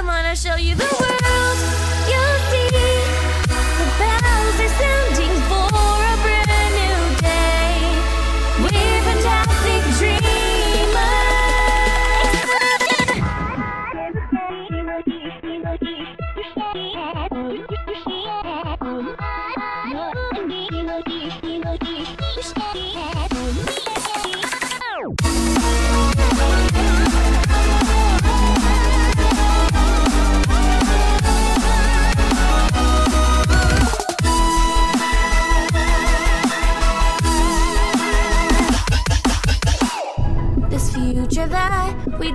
Come on, I'll show you the world.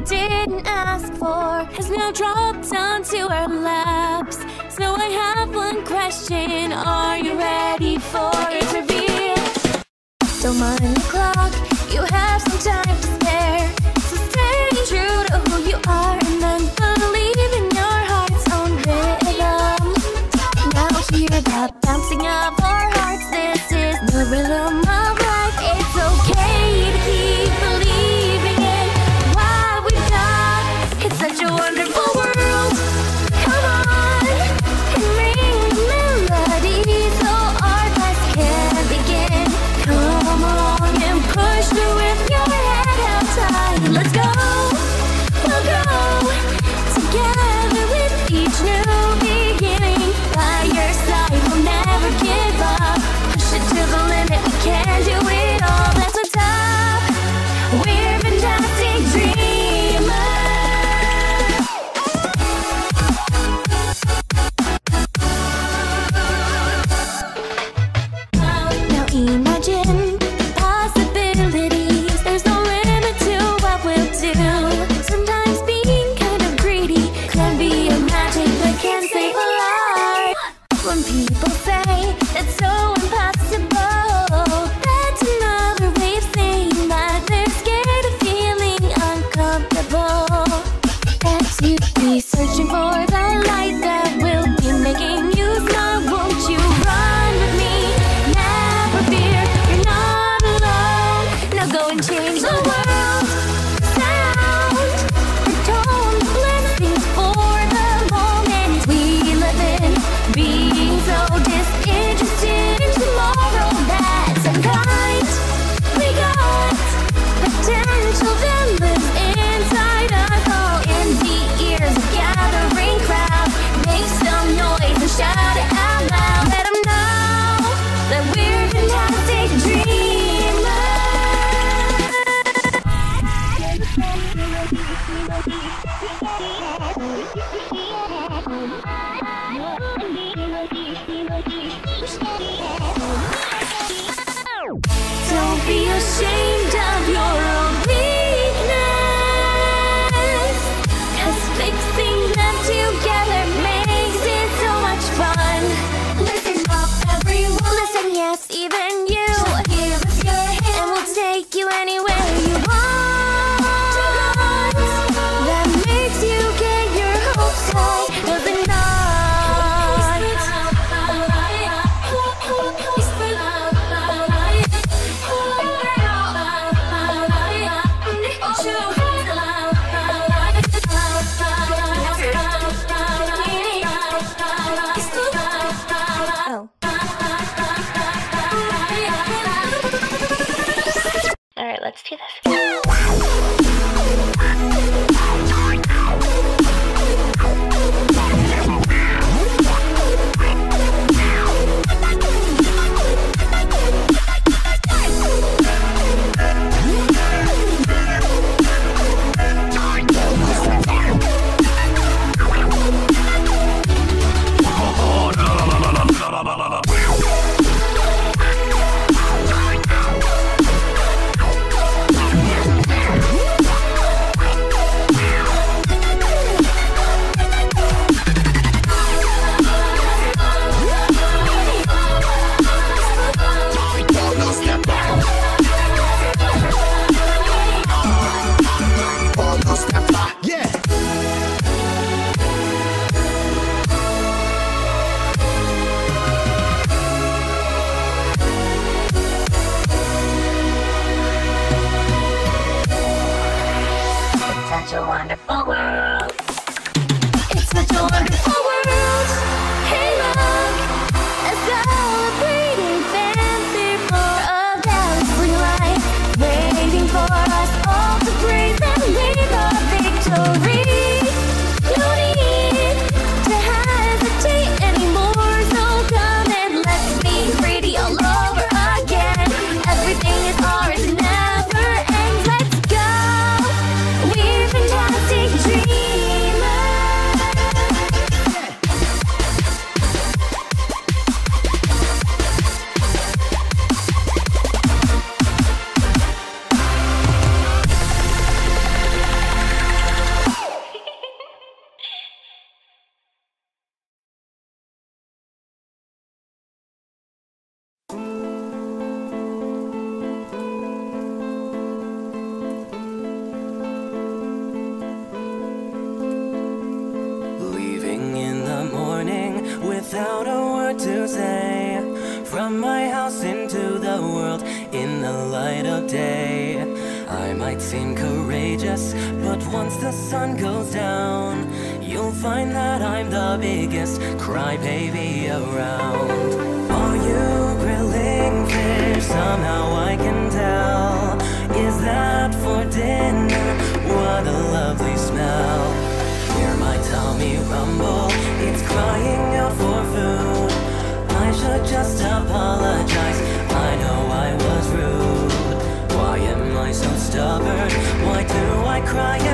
didn't ask for has now dropped onto our laps. So I have one question Are you ready for its reveal? Don't mind the clock. change the world. might seem courageous, but once the sun goes down, you'll find that I'm the biggest crybaby around. Are you grilling fish? Somehow I can tell. Is that for dinner? What a lovely smell. Hear my tummy rumble, it's crying out for food. I should just apologize. crying.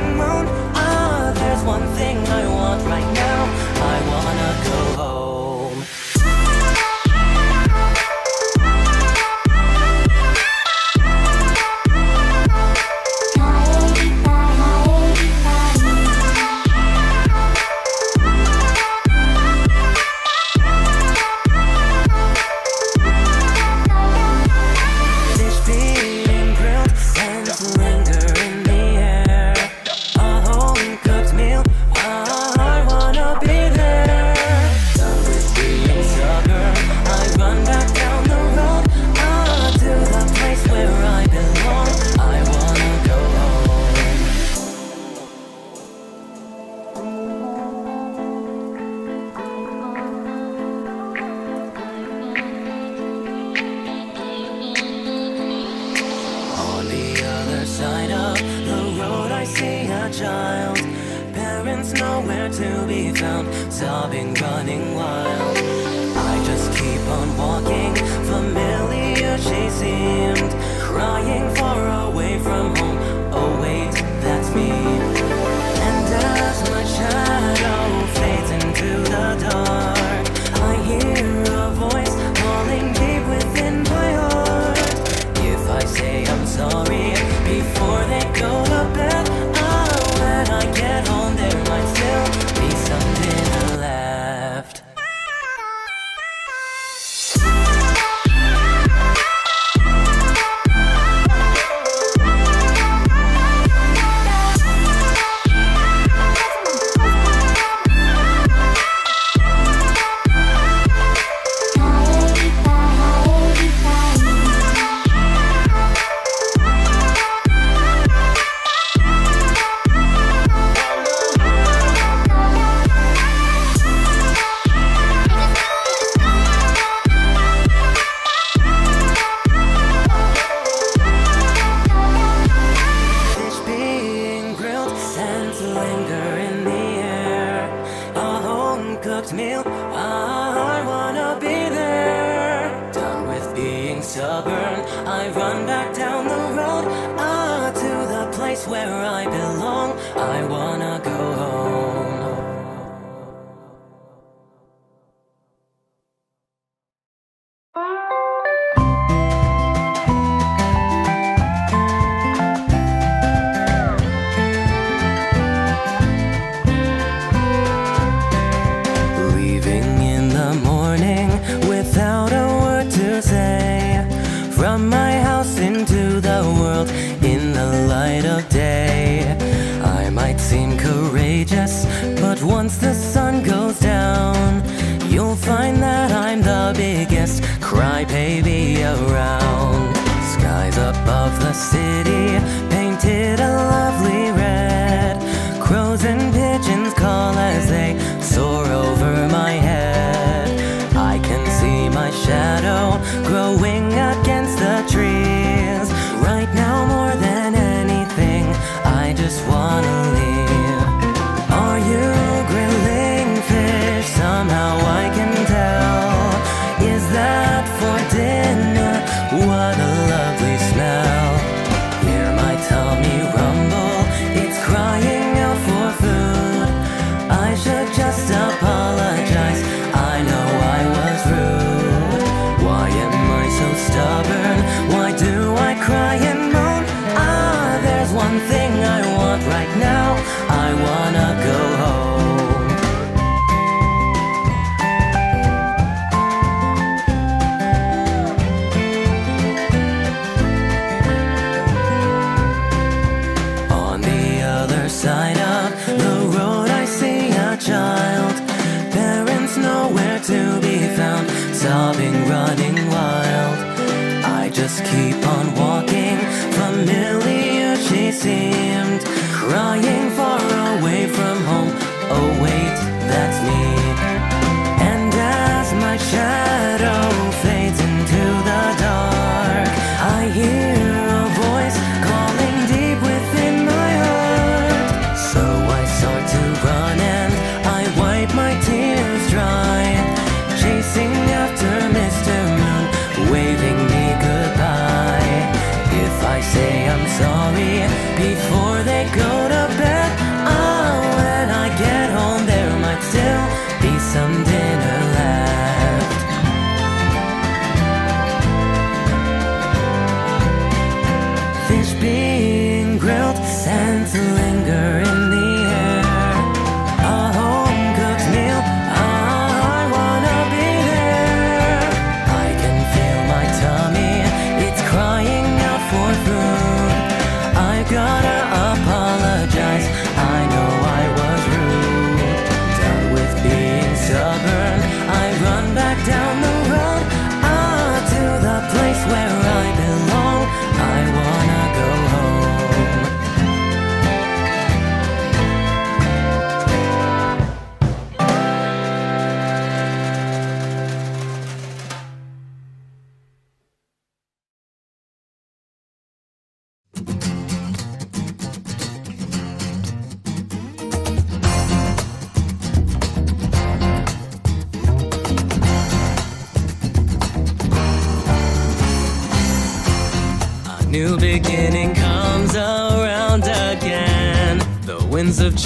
crying.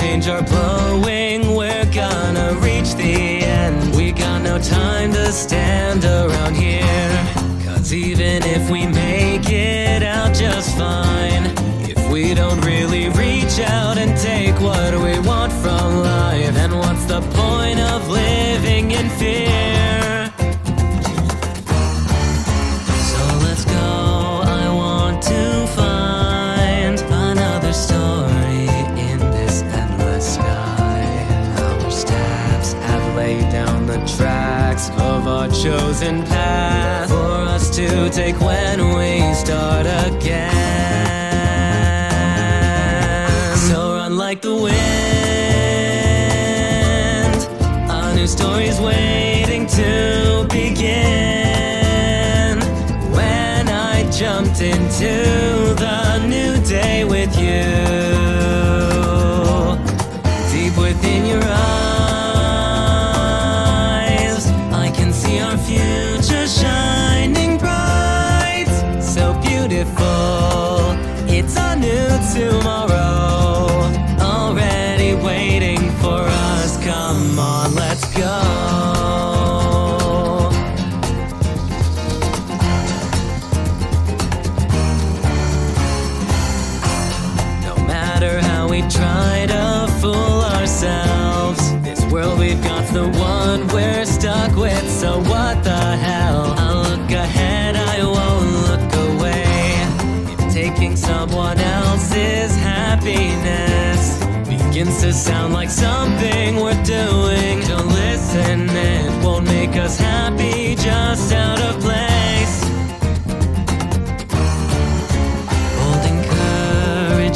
change are blowing, we're gonna reach the end. We got no time to stand around. like the wind. A new story's waiting to begin. When I jumped into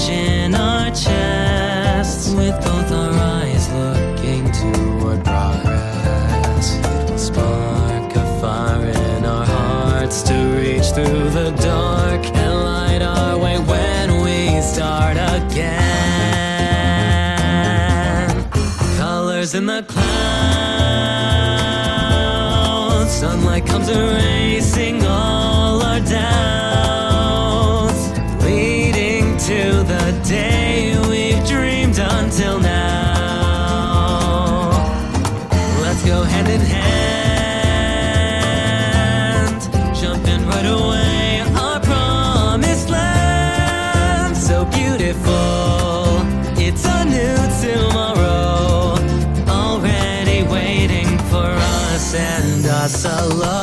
in our chests, with both our eyes looking toward progress. It'll spark a fire in our hearts to reach through the dark and light our way when we start again. Colors in the clouds, sunlight comes around. us alone.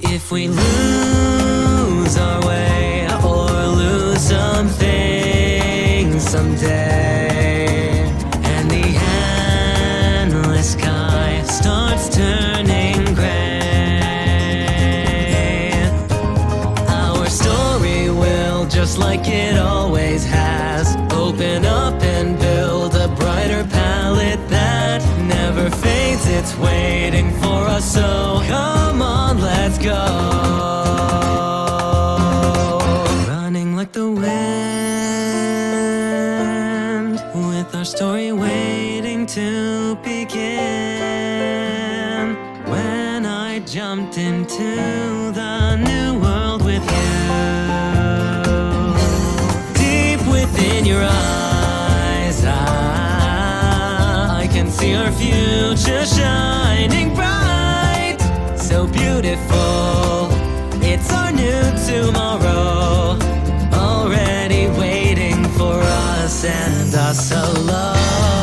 If we lose our way or lose something someday, and the endless sky starts turning gray, our story will, just like it always has, open up. Waiting for us, so come on, let's go. Running like the wind, with our story waiting to begin. When I jumped into the new world with you, deep within your eyes, I, can see our future shining us and us alone. Daddy,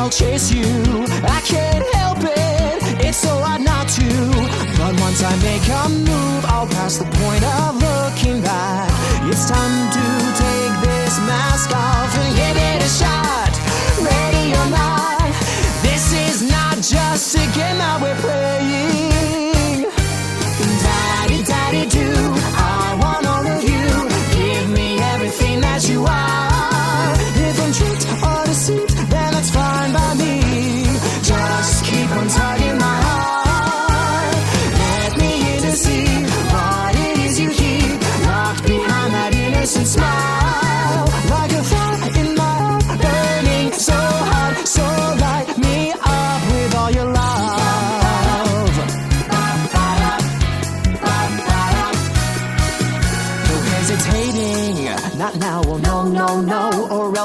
I'll chase you. I can't help it, it's so hard not to. But once I make a move, I'll pass the point of looking back. It's time to take this mask off and give it a shot. Ready or not, this is not just a game that we're playing.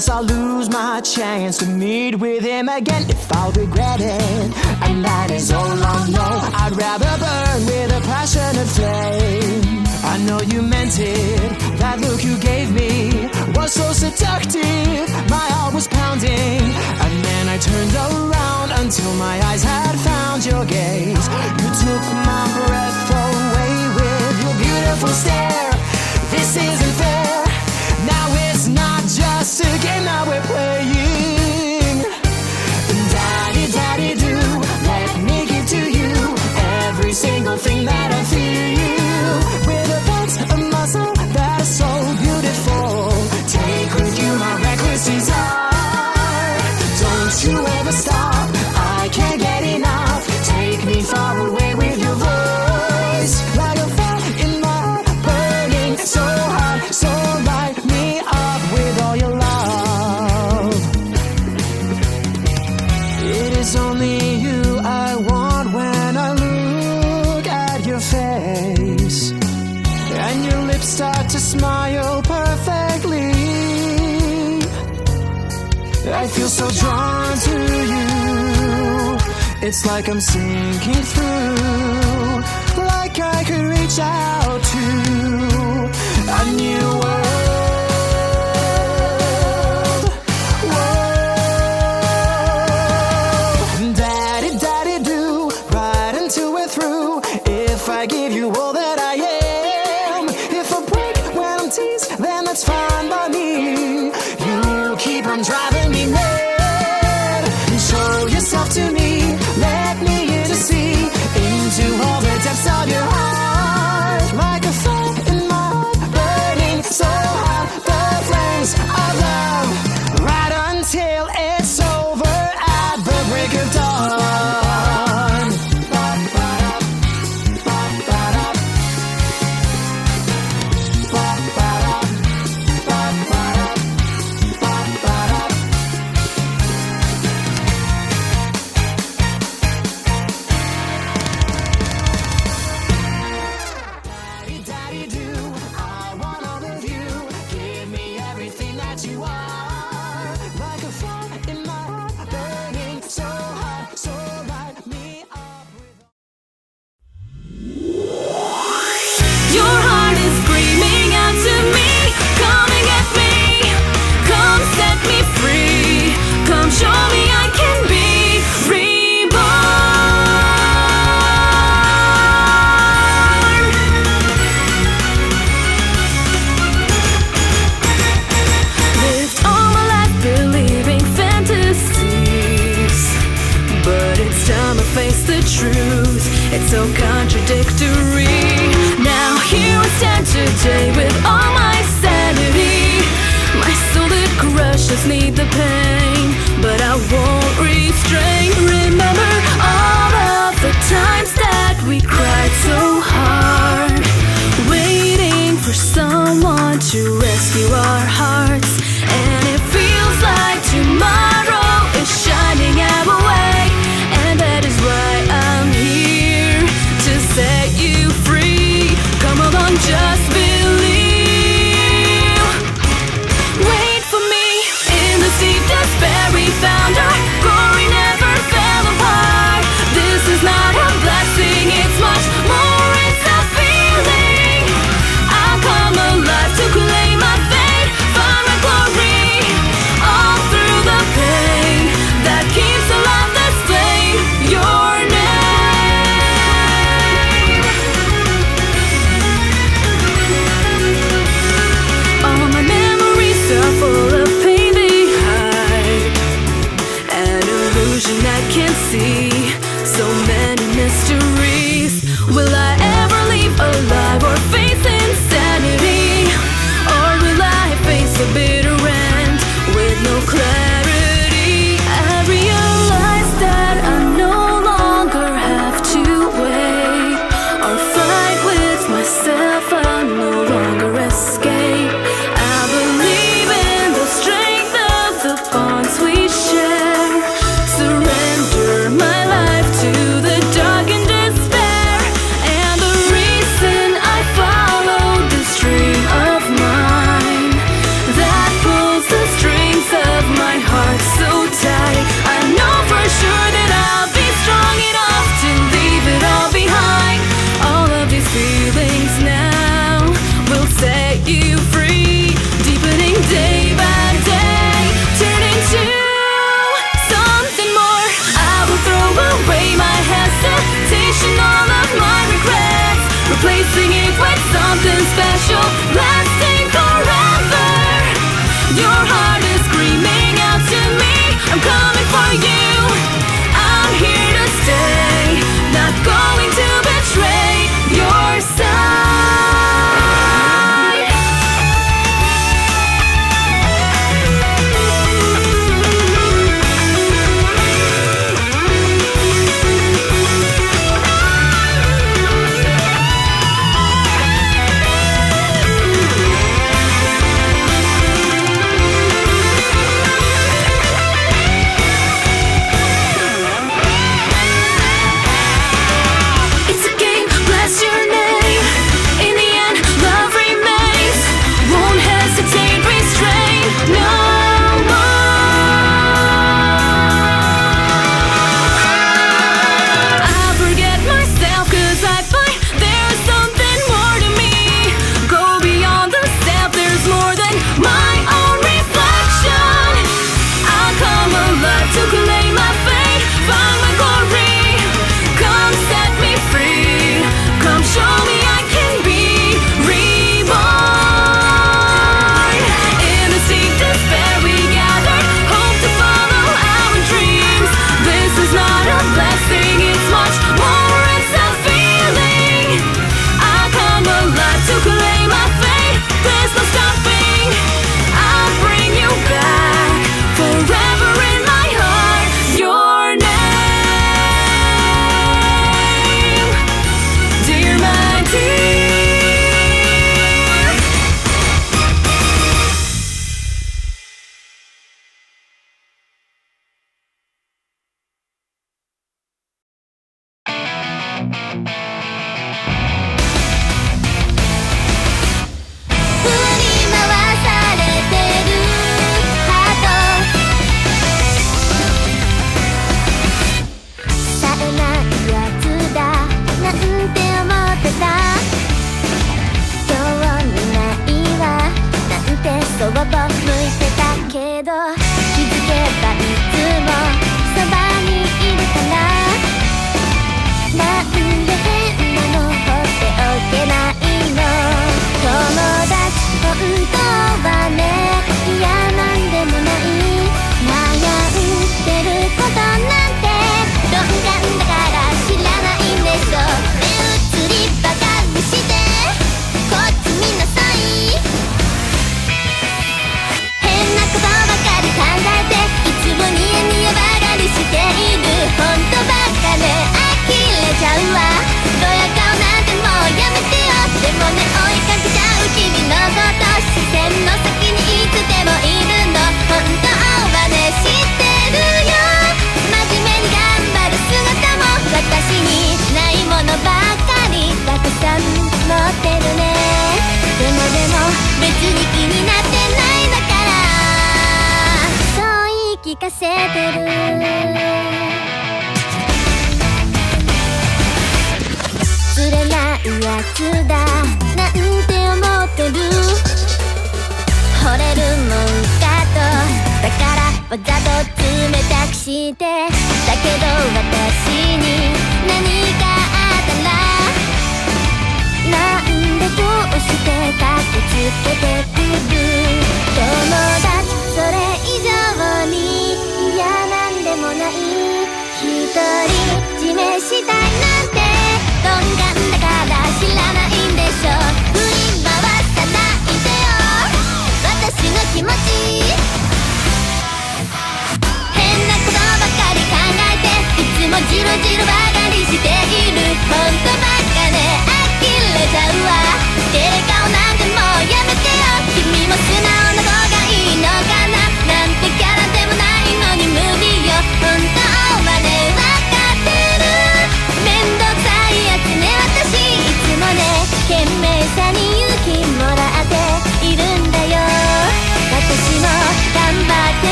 Else I'll lose my chance to meet with him again if I'll regret it. And that is all I know. I'd rather burn with a passionate flame. I know you meant it, that look you gave me was so seductive. My heart was pounding, and then I turned around until my eyes had found your gaze. You took my breath away with your beautiful stare. This isn't fair. Now it's not just a game that we're playing. Daddy, daddy, do let me give to you every single thing that I feel. With a parts of my It's like I'm sinking through. Like I could reach out to a new someone to rescue our hearts,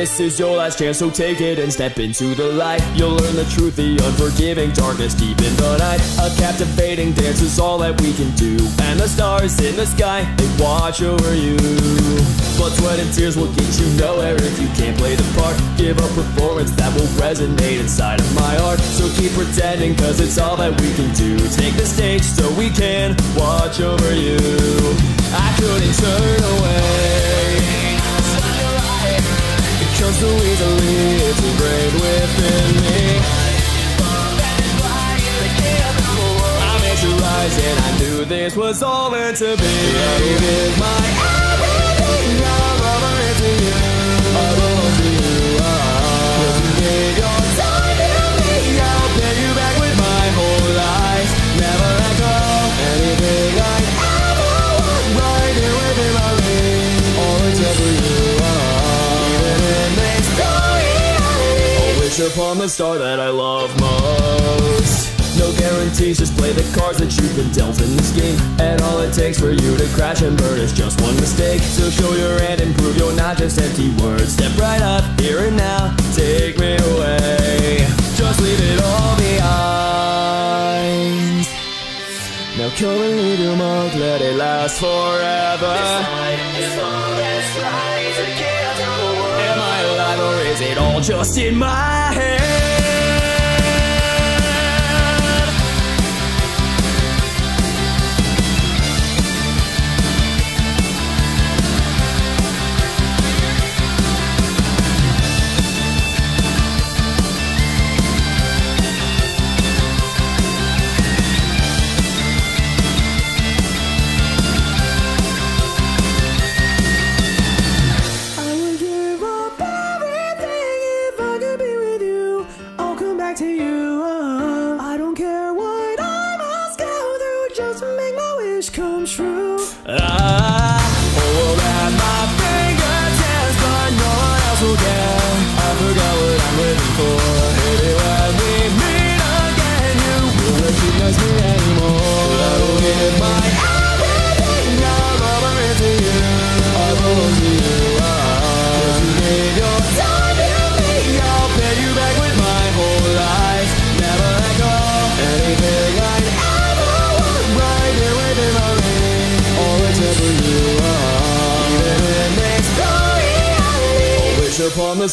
This is your last chance, so take it and step into the light. You'll learn the truth, the unforgiving darkness deep in the night. A captivating dance is all that we can do. And the stars in the sky, they watch over you. Blood, sweat, and tears will get you nowhere if you can't play the part. Give a performance that will resonate inside of my heart. So keep pretending, cause it's all that we can do. Take the stage so we can watch over you. I couldn't turn away comes so easily It's ingrained within me. I made you rise and I knew this was all meant to be. I will give my everything, I'll over it to you. I'll over to you upon the star that I love most. No guarantees, just play the cards that you've been dealt in this game. And all it takes for you to crash and burn is just one mistake. So show your hand and prove you're not just empty words. Step right up, here and now, take me away. Just leave it all behind. Now come and leave your mark, let it last forever. This light is long as rise again it all just in my head?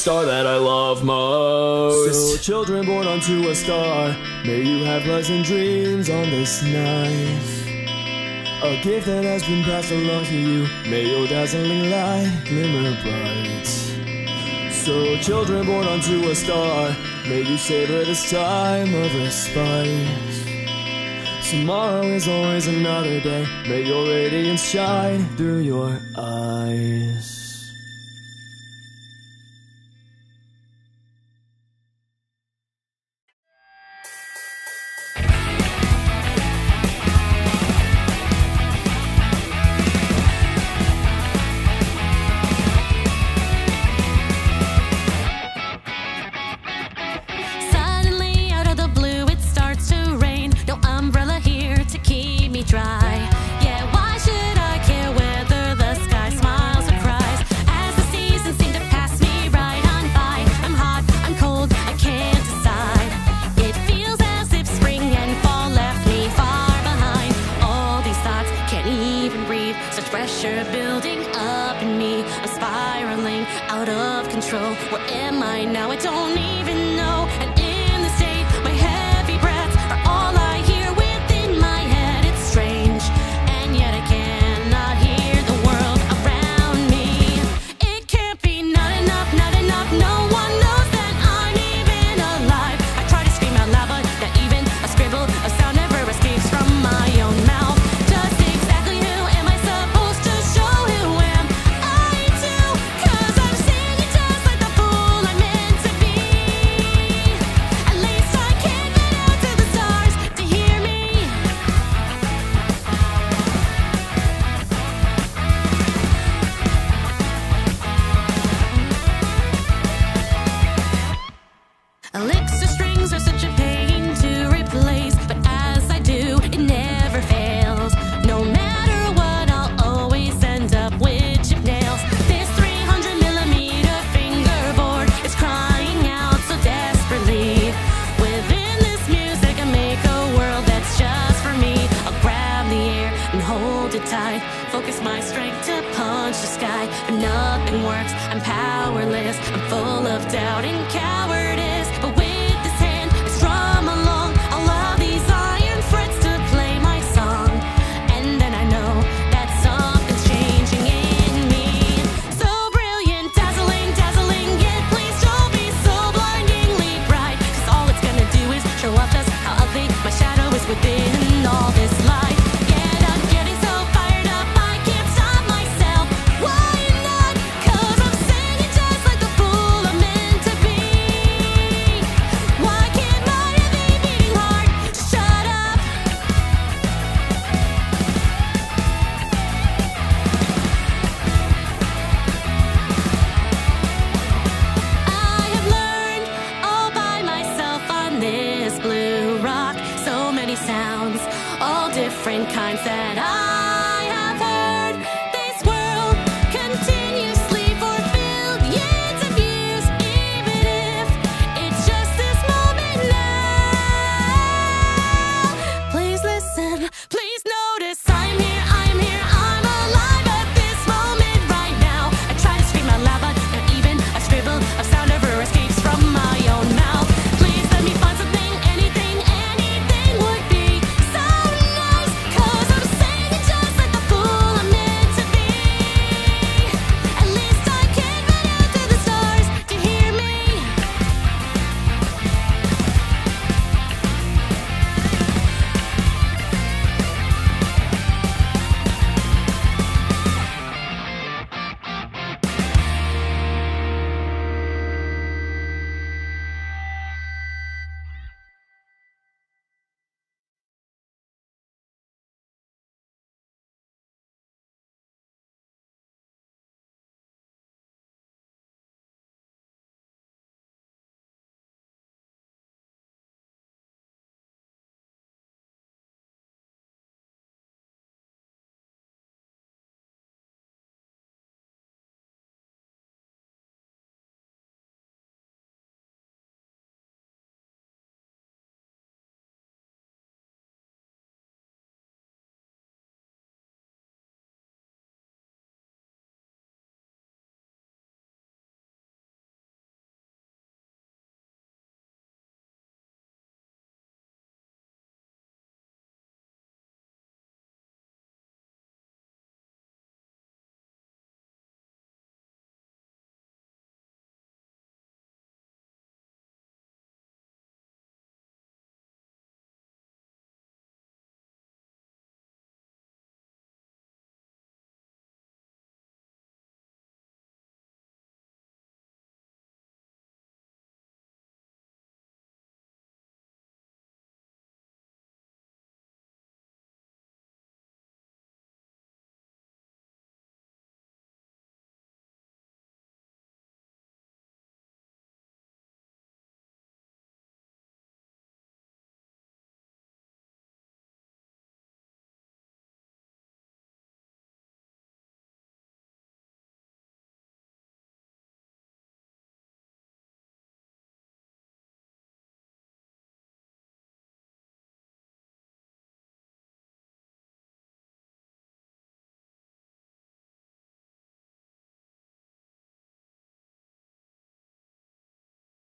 star that I love most. Children born unto a star, may you have pleasant dreams on this night. A gift that has been passed along to you, may your dazzling light glimmer bright. So, children born unto a star, may you savor this time of respite. Tomorrow is always another day. May your radiance shine through your eyes.